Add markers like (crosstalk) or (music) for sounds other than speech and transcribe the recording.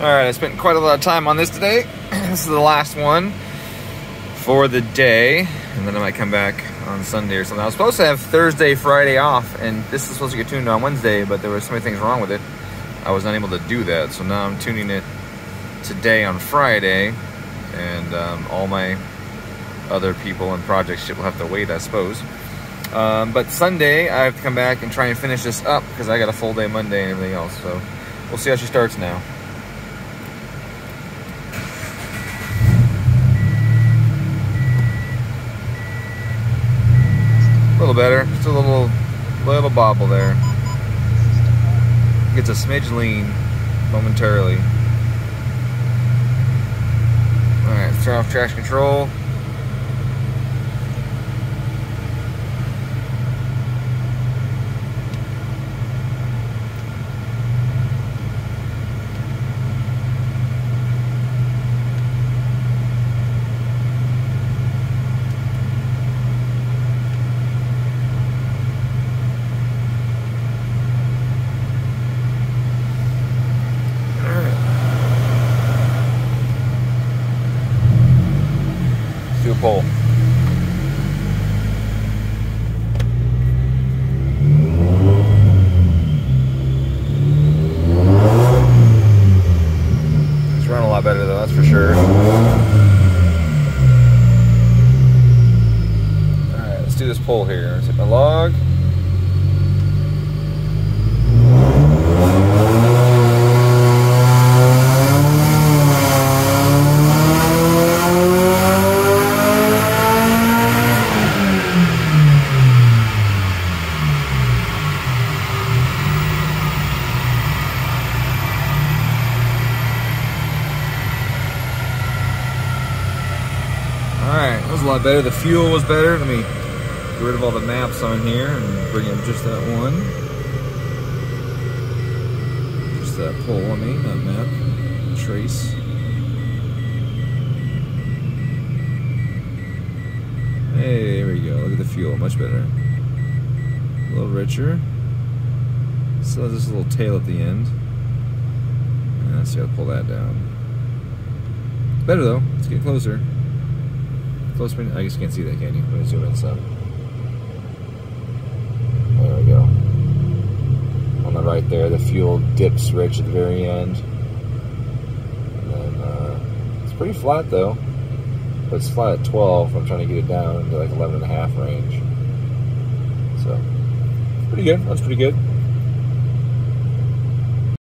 All right, I spent quite a lot of time on this today. (clears throat) this is the last one for the day, and then I might come back on Sunday or something. I was supposed to have Thursday, Friday off, and this is supposed to get tuned on Wednesday, but there were so many things wrong with it. I was not able to do that, so now I'm tuning it today on Friday, and um, all my other people and projects will have to wait, I suppose. Um, but Sunday, I have to come back and try and finish this up because I got a full day Monday and everything else. So we'll see how she starts now. Little better, just a little, little bobble there. Gets a smidge lean momentarily. All right, turn off traction control. It's running a lot better though, that's for sure. Alright, let's do this poll here. Let's hit my log. Alright, that was a lot better. The fuel was better. Let me get rid of all the maps on here and bring in just that one. Just uh, that pole, I mean, not map. Trace. Hey, there we go. Look at the fuel, much better. A little richer. Still has this little tail at the end. And let's see how to pull that down. Better though. It's getting closer. Close me. I guess you can't see that, can you? Let me zoom in some. There we go. On the right there, the fuel dips rich at the very end. Then uh, it's pretty flat though. But it's flat at 12. I'm trying to get it down to like 11 and a half range. So, pretty good. That's pretty good.